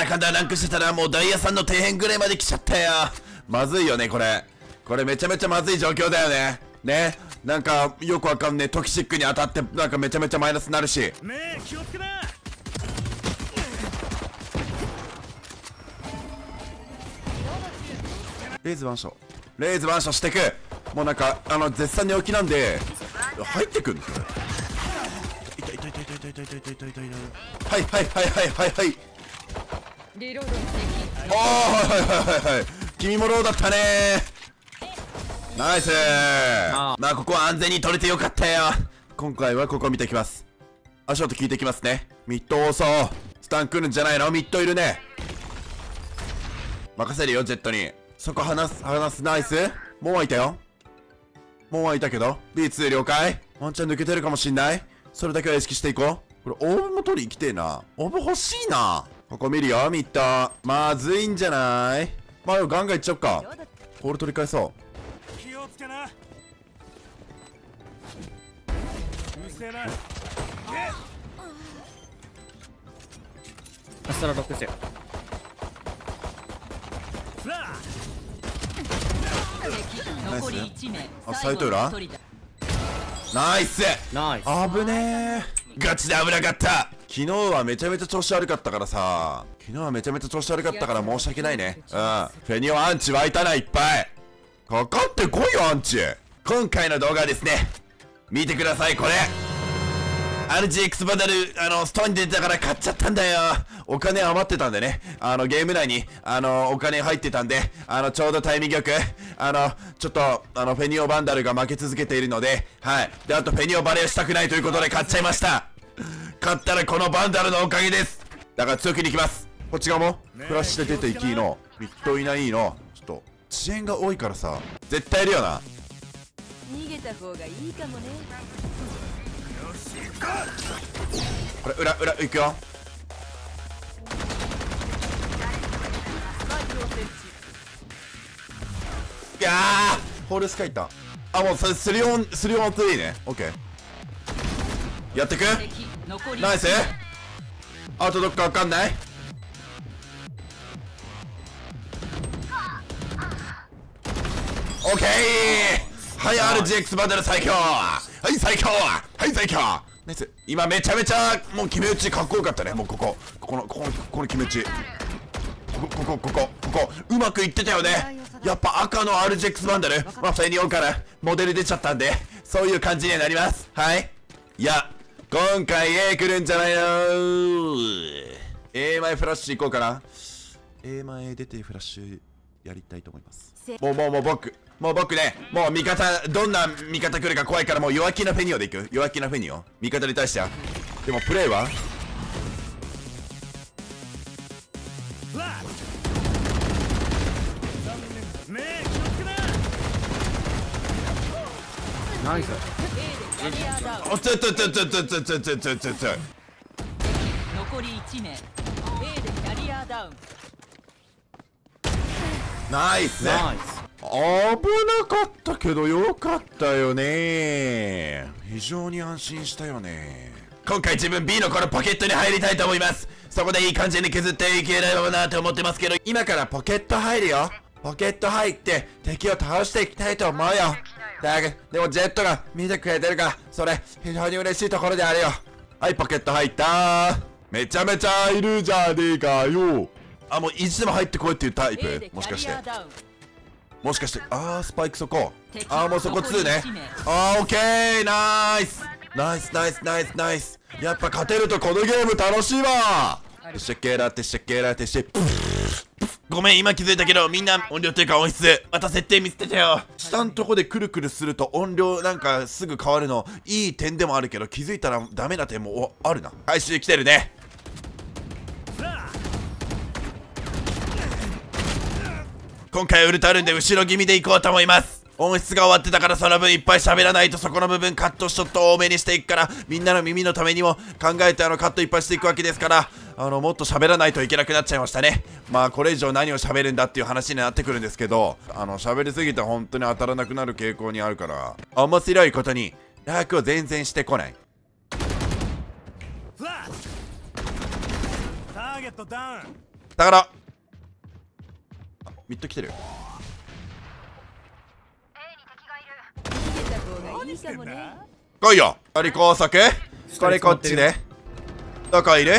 だかんだランクしてたらもうダイヤさんの底辺ぐらいまで来ちゃったよ。まずいよね、これ。これめちゃめちゃまずい状況だよね。ね。なんか、よくわかんねえ。トキシックに当たって、なんかめちゃめちゃマイナスになるし。ねえ、気をつけなレイズ腕章。レイズ腕章してくもうなんか、あの、絶賛寝起きなんで、入ってくんの？はいはいはいはいはいはい。リロードおーはいはいはいはい君もローだったね。ナイス。あまあここは安全に取れてよかったよ。今回はここ見ていきます。足音聞いていきますね。ミッド多そう。スタン来るんじゃないの？ミッドいるね。任せるよジェットに。そこ離す離す。ナイス。もうはいたよ。もうはいたけど。B2 了解。ワンチャン抜けてるかもしんない。それだけは意識していこう。これオーブも取り行きてえな。オーブ欲しいなここ見るよミッドまずいんじゃない？まあガンガンいっちゃおっか。ボール取り返そう。気をつけな。うるせえな。アストラロックですよフラ敵残り1名。あサイト裏？ナイス！ナイス。危ねえ。ガチで危なかった昨日はめちゃめちゃ調子悪かったからさ。昨日はめちゃめちゃ調子悪かったから申し訳ないね。うん。フェニオアンチ湧いたないっぱい。かかってこいよアンチ。今回の動画はですね見てくださいこれ。RGX バトルあのストーンに出てたから買っちゃったんだよ。お金余ってたんでね。あのゲーム内にあのお金入ってたんであのちょうどタイミングよくあのちょっとあのフェニオバンダルが負け続けているのではい。であとフェニオバレーしたくないということで買っちゃいました。買ったらこのバンダルのおかげです。だから強気に行きます。こっち側も？フラッシュで出ていきのミッドいないのちょっと遅延が多いからさ。絶対いるよな。逃げた方がいいかもね。これ裏裏行くよ。いやー。ホールスカイった。あもうそれスリオンスリオン2いいね。オッケー。やってく？ナイス。あとどっかわかんない？オッケー。はい RGX バトル最強。はい最強。はい最強。ナイス。今めちゃめちゃもう決め打ちかっこよかったね。もうここ。ここのここのここの決め打ち。ここここここ。こうまくいってたよね。やっぱ赤の RGX バンダル。まあ2人に4からモデル出ちゃったんでそういう感じになります。はい。いや今回 A 来るんじゃないの A 前フラッシュ行こうかな。A 前出てフラッシュやりたいと思います。もうもうもう僕。もう僕ね。もう味方どんな味方来るか怖いからもう弱気なフェニオでいく。弱気なフェニオ味方に対しては。でもプレイはナイスおちょちょちょちょちょちょちょちょちょちょちょ。残り1名。A でキャリアダウン。ナイスナイス。危なかったけどよかったよね。非常に安心したよね。今回自分 B のこのポケットに入りたいと思います。そこでいい感じに削っていければなって思ってますけど今からポケット入るよ。ポケット入って敵を倒していきたいと思うよだがでもジェットが見てくれてるからそれ非常に嬉しいところであるよはいポケット入っためちゃめちゃいるじゃねえかよあもう意地でも入ってこいっていうタイプもしかしてもしかしてあースパイクそこ敵あーもうそこ2ねあーオッケーナイスナイスナイスナイスナイスやっぱ勝てるとこのゲーム楽しいわてっしゃけーらてっしゃけーらてっしゃごめん今気づいたけどみんな音量というか音質。また設定見捨てたよ。下のとこでくるくるすると音量なんかすぐ変わるのいい点でもあるけど気づいたらダメな点もおあるな。回収来てるね。今回ウルトあるんで後ろ気味でいこうと思います音質が終わってたからその分いっぱい喋らないとそこの部分カットしちょっと多めにしていくからみんなの耳のためにも考えてあのカットいっぱいしていくわけですからあのもっと喋らないといけなくなっちゃいましたね。まあこれ以上何を喋るんだっていう話になってくるんですけどあの喋りすぎて本当に当たらなくなる傾向にあるから面白いことに楽を全然してこない。ターゲットダウンだからあミッド来てる来いよ。仮高速これこっちでどこいる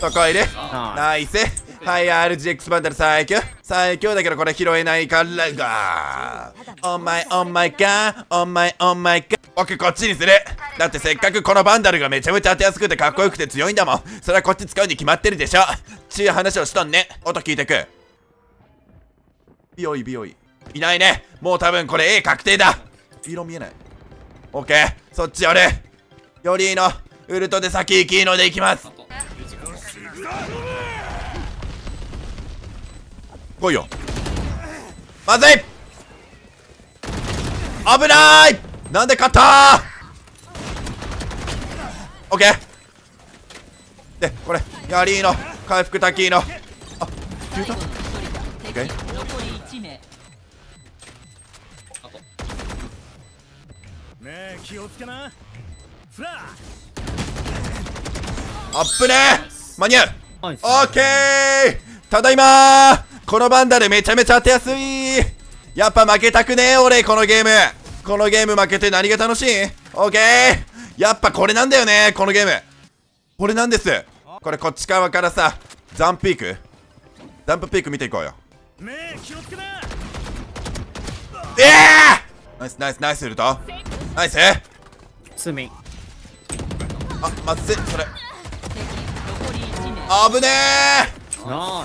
どこいるあナイス。はい RGX バンダル最強。最強だけどこれ拾えないからが。お前お前か？お前お前か？オッケーこっちにする。だってせっかくこのバンダルがめちゃめちゃ当てやすくてかっこよくて強いんだもん。それはこっち使うに決まってるでしょ。ちゅう話をしとんね。音聞いてく。美容い美容いいないね。もう多分これ A 確定だ色見えない。オッケーそっち寄るよりの。ウルトで先行きので行きます。来いよ。まずい。危ない。なんで勝った？オッケーでこれ。ヤリーの。回復タキーの。最後の一人だオッケーねえ気をつけな。フラアップね。間に合う。オッケー。ただいま。ーこのバンダルめちゃめちゃ当てやすい。やっぱ負けたくねえ俺このゲーム。このゲーム負けて何が楽しい？オッケー。やっぱこれなんだよねこのゲーム。これなんです。これこっち側からさザンプピーク。ザンプピーク見ていこうよ。ねえ気をつけな。ええー、ナイスナイスナイスウルトナイス。スミあまずいそれ。敵残り1名。危ね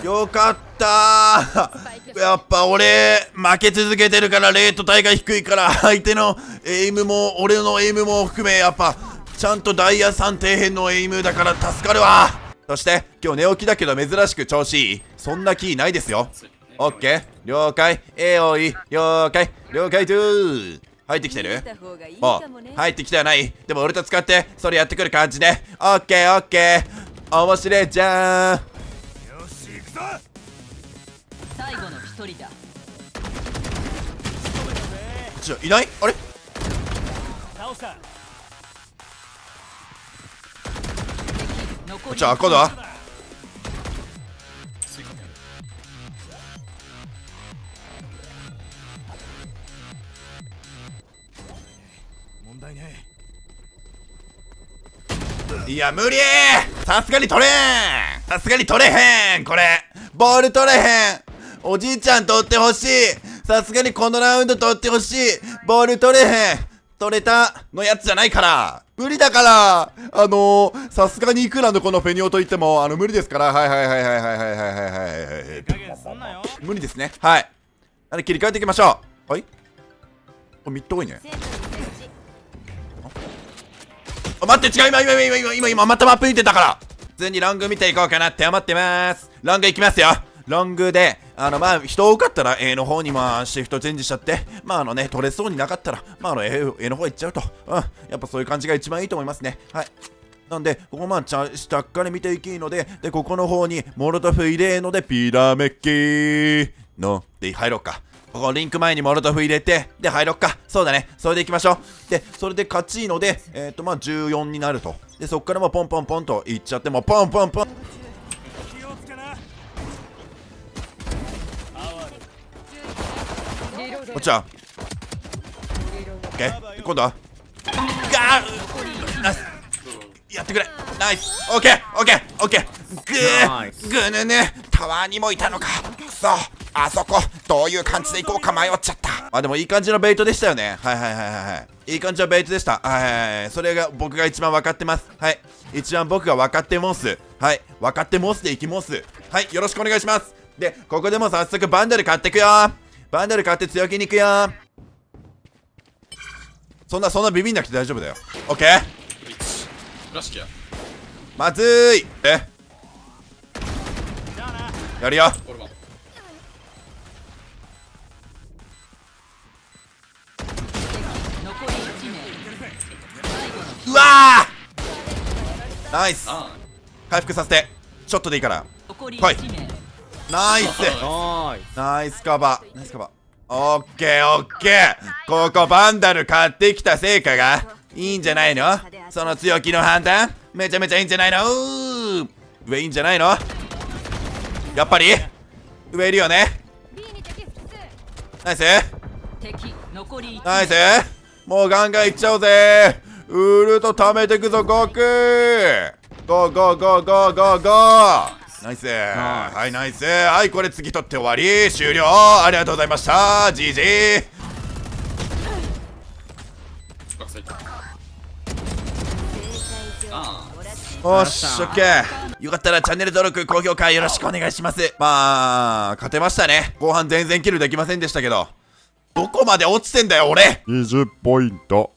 え。よかった。やっぱ俺負け続けてるからレート帯が低いから相手のエイムも俺のエイムも含めやっぱちゃんとダイヤ3底辺のエイムだから助かるわ。そして今日寝起きだけど珍しく調子いい。そんなキーないですよ。オッケー。了解。A おい了解。了解トゥー入ってきてる？お入ってきてはな。いでも俺と使ってそれやってくる感じね。オッケーオッケー。面白いじゃん。よし行くぞ。最後の一人だ。ちょいない？あれ？倒した。残りじゃあ今度はいや無理さすがに取れん。さすがに取れへん。これ。ボール取れへん。おじいちゃん取ってほしい。さすがにこのラウンド取ってほしいボール取れへん。取れたのやつじゃないから。無理だからあのー、さすがにいくらのこのフェニオと言ってもあの無理ですから。はいはいはいはいはいはいはい。はいはいはい加減すんなよ無理ですね。はい。あれ切り替えていきましょう。はい。おミッド多いね。待って違う今今今今今今またマップ見てたから。普通にロング見ていこうかなって思ってます。ロングいきますよ。ロングであのまあ人多かったら A の方にまあシフトチェンジしちゃってまああのね取れそうになかったらまああの A, A の方行っちゃうと。うん。やっぱそういう感じが一番いいと思いますね。はい。なんで、ここまあちゃ下っから見ていきので、で、ここの方にモルトフ入れので、ピラメッキーので入ろうか。ここリンク前にモルトフ入れて、で入ろっか。そうだね。それでいきましょう。で、それで勝ちので、えっ、とまあ14になると。で、そっからもうポンポンポンといっちゃって、もうポンポンポン。気をつけなこっちは。オッケー。で今度は。ガーナイスやってくれナイスオッケーオッケーオッケーグーグヌヌタワーにもいたのかくそあそこどういう感じで行こうか迷っちゃった。あでもいい感じのベイトでしたよね。はいはいはいはいはい。いい感じのベイトでした。はいはいはいそれが僕が一番分かってます。はい。一番僕が分かってます。はい。分かってますでいきます。はい。よろしくお願いします。でここでも早速バンドル買ってくよ。バンドル買って強気に行くよ。そんなそんなビビんなくて大丈夫だよ。オッケーまずーい。え？やるようわー！ナイス。あ回復させて。ちょっとでいいから。はい。1名ナイス。ナイス。カバー。ナイスカバー。オッケーオッケー。ここバンダル買ってきた成果がいいんじゃないの？その強気の判断？めちゃめちゃいいんじゃないの？上いいんじゃないの？やっぱり？上いるよね？ナイス。敵残り1ナイス。もうガンガンいっちゃおうぜウルト貯めてくぞゴーク。 Go go go go go go。ナイス。はいナイス。はいこれ次取って終わり。終了。ありがとうございました。ドあおっしオッケーよかったらチャンネル登録高評価よろしくお願いします。まあ勝てましたね。後半全然キルできませんでしたけど。どこまで落ちてんだよ俺。20ポイント